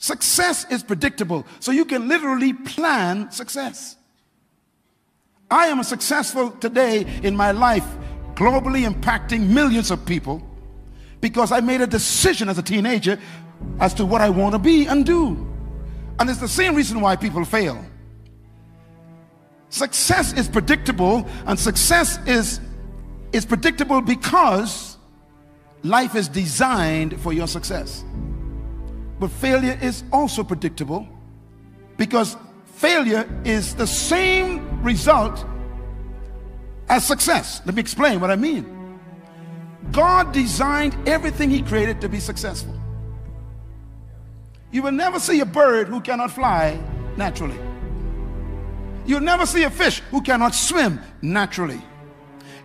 Success is predictable, so you can literally plan success. I am successful today in my life, globally impacting millions of people because I made a decision as a teenager as to what I want to be and do. And it's the same reason why people fail. Success is predictable, and success is, is predictable because life is designed for your success. But failure is also predictable because failure is the same result as success. Let me explain what I mean. God designed everything He created to be successful. You will never see a bird who cannot fly naturally. You'll never see a fish who cannot swim naturally.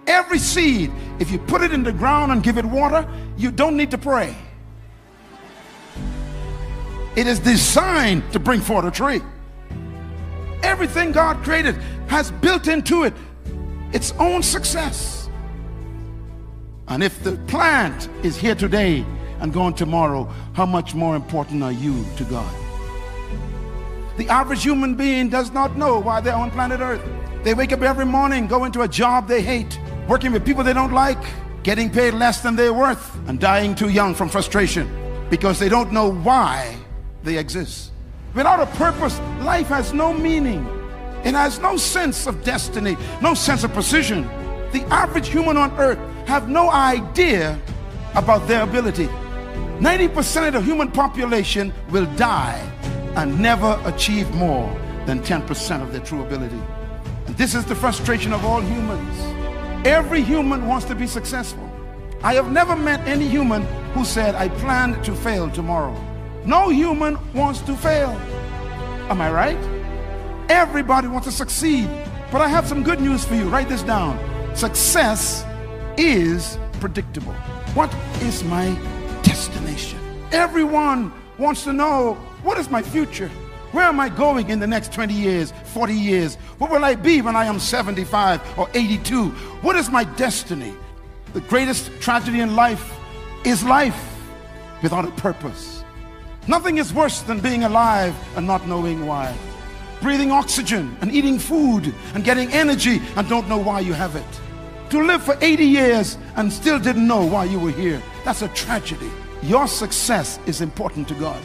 Every seed, if you put it in the ground and give it water, you don't need to pray. It is designed to bring forth a tree. Everything God created has built into it its own success. And if the plant is here today and gone tomorrow, how much more important are you to God? The average human being does not know why they're on planet Earth. They wake up every morning, go into a job they hate, working with people they don't like, getting paid less than they're worth, and dying too young from frustration because they don't know why they exist. Without a purpose, life has no meaning. It has no sense of destiny, no sense of precision. The average human on earth have no idea about their ability. 90% of the human population will die and never achieve more than 10% of their true ability. And this is the frustration of all humans. Every human wants to be successful. I have never met any human who said, I plan to fail tomorrow. No human wants to fail. Am I right? Everybody wants to succeed. But I have some good news for you. Write this down. Success is predictable. What is my destination? Everyone wants to know what is my future? Where am I going in the next 20 years, 40 years? What will I be when I am 75 or 82? What is my destiny? The greatest tragedy in life is life without a purpose. Nothing is worse than being alive and not knowing why. Breathing oxygen and eating food and getting energy and don't know why you have it. To live for 80 years and still didn't know why you were here. That's a tragedy. Your success is important to God.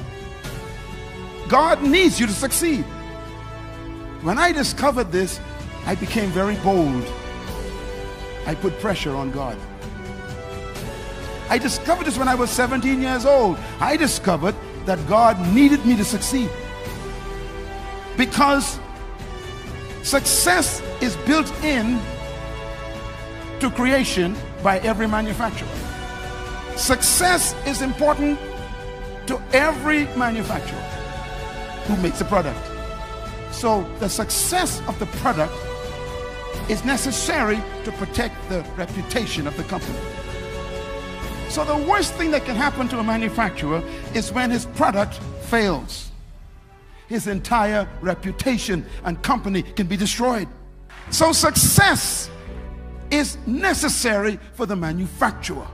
God needs you to succeed. When I discovered this, I became very bold. I put pressure on God. I discovered this when I was 17 years old. I discovered that God needed me to succeed. Because success is built in to creation by every manufacturer. Success is important to every manufacturer who makes a product. So the success of the product is necessary to protect the reputation of the company. So the worst thing that can happen to a manufacturer is when his product fails. His entire reputation and company can be destroyed. So success is necessary for the manufacturer.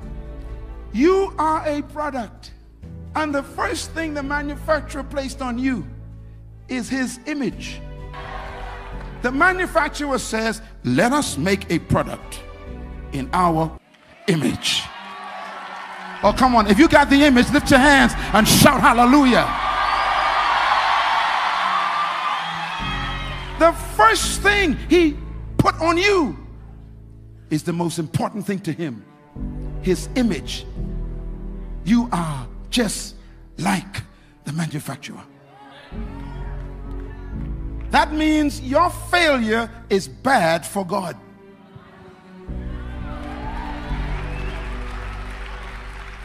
You are a product. And the first thing the manufacturer placed on you is his image. The manufacturer says, Let us make a product in our image. Oh, come on. If you got the image, lift your hands and shout hallelujah. The first thing he put on you is the most important thing to him his image. You are just like the manufacturer. That means your failure is bad for God.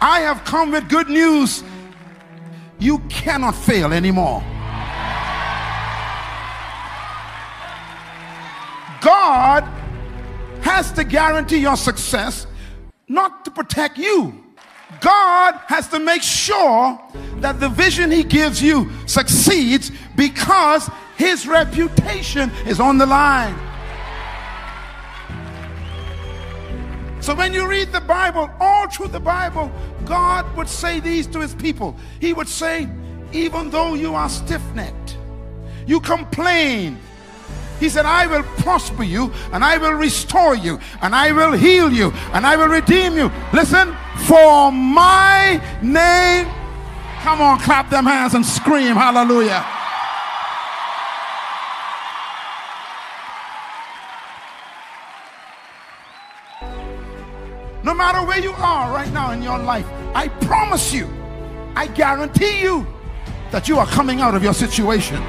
I have come with good news. You cannot fail anymore. God has to guarantee your success, not to protect you. God has to make sure that the vision He gives you succeeds because His reputation is on the line. So when you read the Bible, all through the Bible, God would say these to his people. He would say, even though you are stiff necked, you complain. He said, I will prosper you and I will restore you and I will heal you and I will redeem you. Listen, for my name. Come on, clap them hands and scream hallelujah. No matter where you are right now in your life, I promise you, I guarantee you that you are coming out of your situation.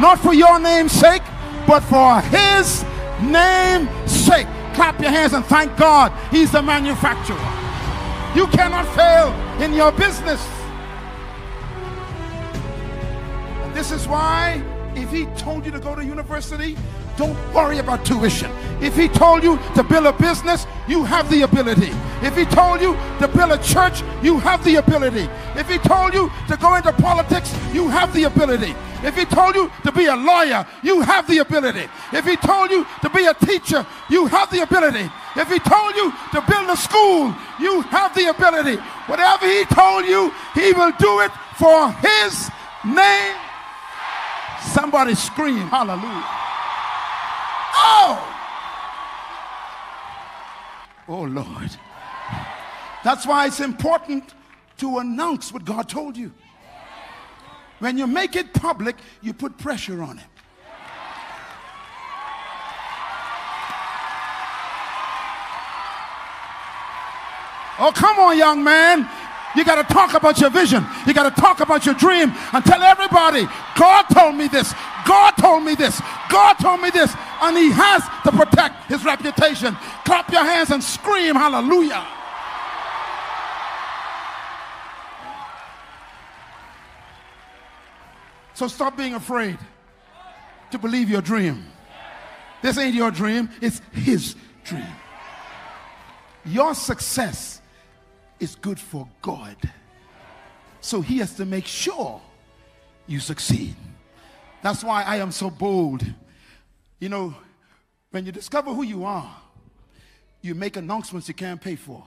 Not for your name's sake, but for his name's sake. Clap your hands and thank God he's the manufacturer. You cannot fail in your business. And this is why if he told you to go to university, don't worry about tuition. If he told you to build a business, you have the ability. If he told you to build a church, you have the ability. If he told you to go into politics, you have the ability. If he told you to be a lawyer, you have the ability. If he told you to be a teacher, you have the ability. If he told you to build a school, you have the ability. Whatever he told you, he will do it for his name. Somebody scream, hallelujah. Oh! Lord. That's why it's important to announce what God told you. When you make it public, you put pressure on it. Oh, come on, young man. You got to talk about your vision. You got to talk about your dream and tell everybody, God told me this. God told me this. God told me this. And he has to protect his reputation. Clap your hands and scream hallelujah. So stop being afraid to believe your dream. This ain't your dream, it's his dream. Your success is good for God. So he has to make sure you succeed. That's why I am so bold. You know, when you discover who you are, you make announcements you can't pay for.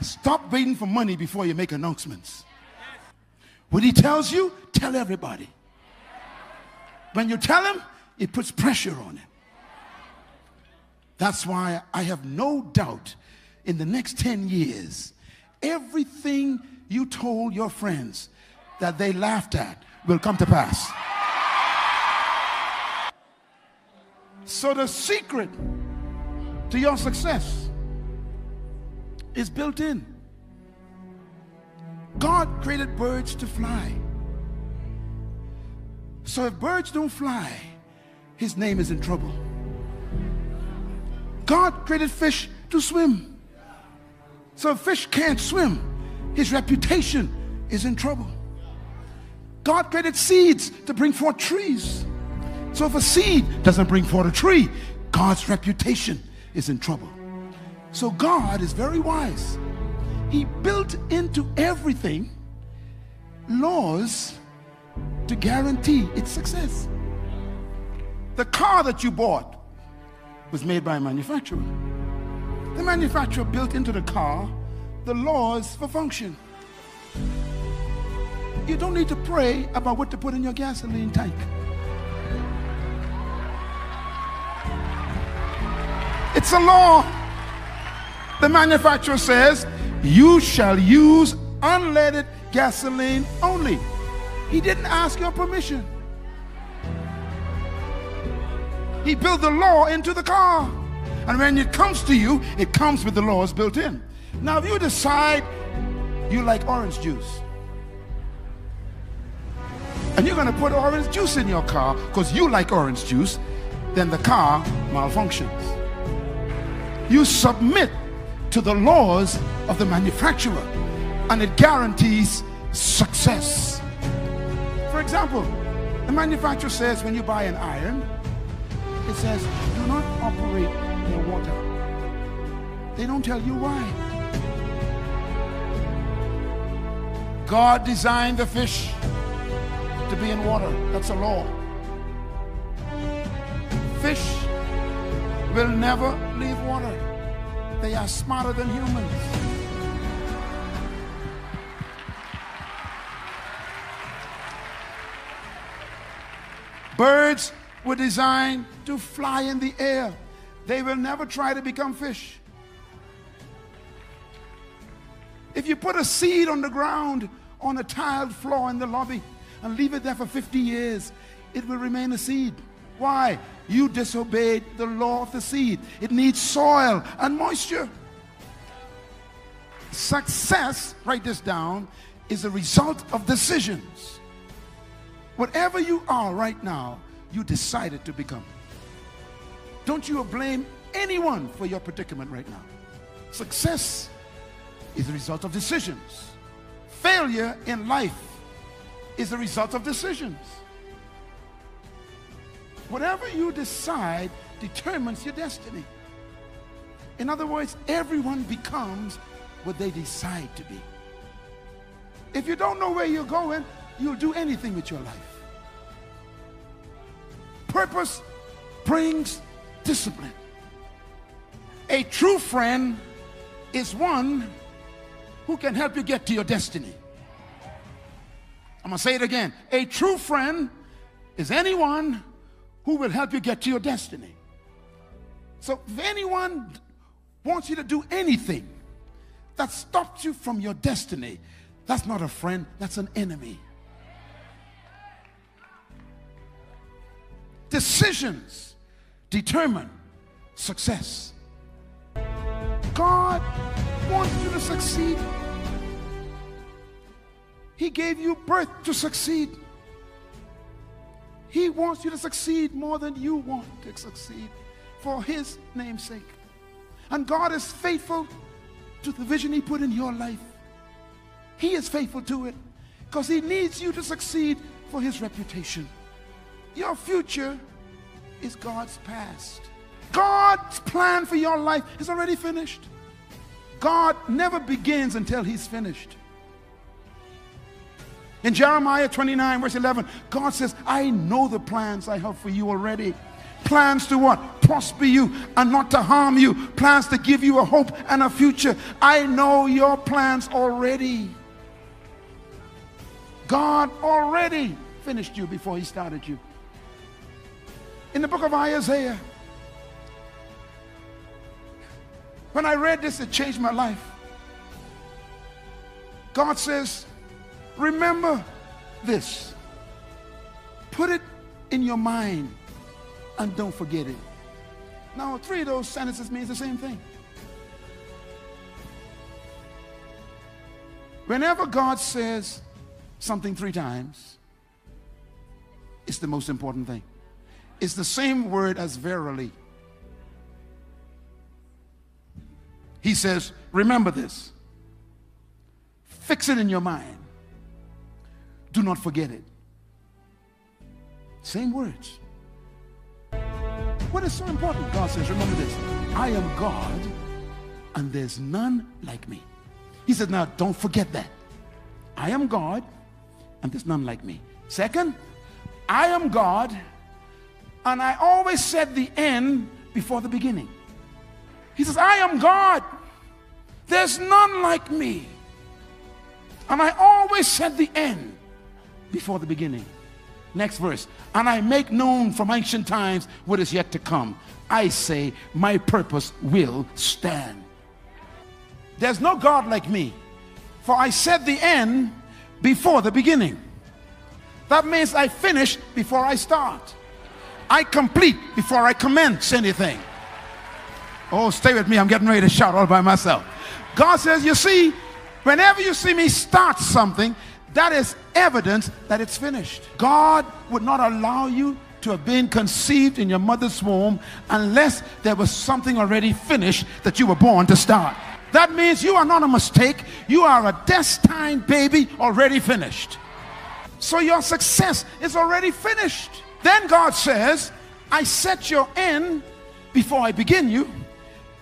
Stop waiting for money before you make announcements. When he tells you, tell everybody. When you tell him, it puts pressure on him. That's why I have no doubt in the next 10 years, everything you told your friends that they laughed at will come to pass. So the secret to your success is built in. God created birds to fly. So if birds don't fly, his name is in trouble. God created fish to swim. So if fish can't swim, his reputation is in trouble. God created seeds to bring forth trees. So if a seed doesn't bring forth a tree, God's reputation is in trouble. So God is very wise. He built into everything laws to guarantee its success. The car that you bought was made by a manufacturer. The manufacturer built into the car the laws for function. You don't need to pray about what to put in your gasoline tank. It's a law. The manufacturer says, You shall use unleaded gasoline only. He didn't ask your permission. He built the law into the car. And when it comes to you, it comes with the laws built in. Now, if you decide you like orange juice, and you're going to put orange juice in your car because you like orange juice, then the car malfunctions. You submit to the laws of the manufacturer, and it guarantees success. For example, the manufacturer says when you buy an iron, it says, do not operate near water. They don't tell you why. God designed the fish to be in water. That's a law. Fish will never leave water. They are smarter than humans. Birds were designed to fly in the air. They will never try to become fish. If you put a seed on the ground on a tiled floor in the lobby and leave it there for 50 years, it will remain a seed. Why? You disobeyed the law of the seed. It needs soil and moisture. Success, write this down, is a result of decisions. Whatever you are right now, you decided to become. Don't you blame anyone for your predicament right now. Success is a result of decisions. Failure in life is a result of decisions. Whatever you decide determines your destiny. In other words, everyone becomes what they decide to be. If you don't know where you're going, you'll do anything with your life. Purpose brings discipline. A true friend is one who can help you get to your destiny. I'm going to say it again. A true friend is anyone who will help you get to your destiny. So if anyone wants you to do anything that stops you from your destiny, that's not a friend, that's an enemy. Decisions determine success. God wants you to succeed. He gave you birth to succeed. He wants you to succeed more than you want to succeed for His name's sake. And God is faithful to the vision He put in your life. He is faithful to it because He needs you to succeed for His reputation. Your future is God's past. God's plan for your life is already finished. God never begins until He's finished. In Jeremiah 29, verse 11, God says, I know the plans I have for you already. Plans to what? Prosper you and not to harm you. Plans to give you a hope and a future. I know your plans already. God already finished you before he started you. In the book of Isaiah, when I read this, it changed my life. God says, Remember this. Put it in your mind and don't forget it. Now, three of those sentences means the same thing. Whenever God says something three times, it's the most important thing. It's the same word as verily. He says, remember this. Fix it in your mind. Do not forget it. Same words. What is so important? God says, remember this. I am God and there's none like me. He says, now don't forget that. I am God and there's none like me. Second, I am God and I always said the end before the beginning. He says, I am God. There's none like me. And I always said the end before the beginning. Next verse. And I make known from ancient times what is yet to come. I say, my purpose will stand. There's no God like me, for I said the end before the beginning. That means I finish before I start. I complete before I commence anything. Oh, stay with me. I'm getting ready to shout all by myself. God says, You see, whenever you see me start something, that is evidence that it's finished. God would not allow you to have been conceived in your mother's womb unless there was something already finished that you were born to start. That means you are not a mistake. You are a destined baby already finished. So your success is already finished. Then God says, I set your end before I begin you.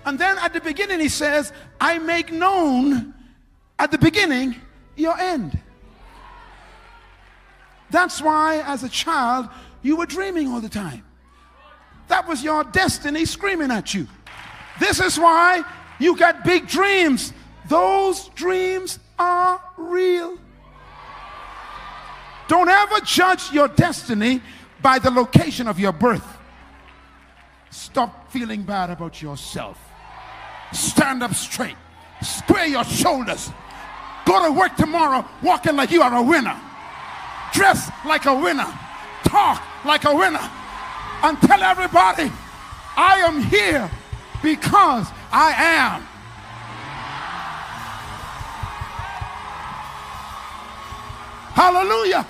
And then at the beginning, He says, I make known at the beginning your end. That's why, as a child, you were dreaming all the time. That was your destiny screaming at you. This is why You got big dreams. Those dreams are real. Don't ever judge your destiny by the location of your birth. Stop feeling bad about yourself. Stand up straight. Square your shoulders. Go to work tomorrow walking like you are a winner. Dress like a winner. Talk like a winner. And tell everybody, I am here because I am. Hallelujah.